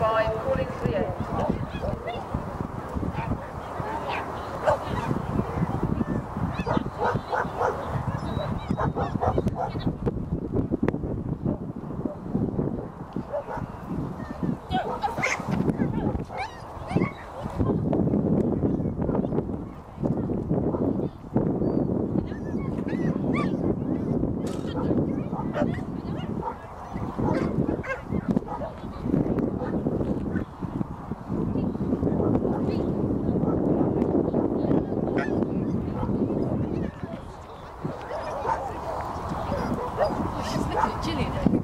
Five. She's looking Gillian.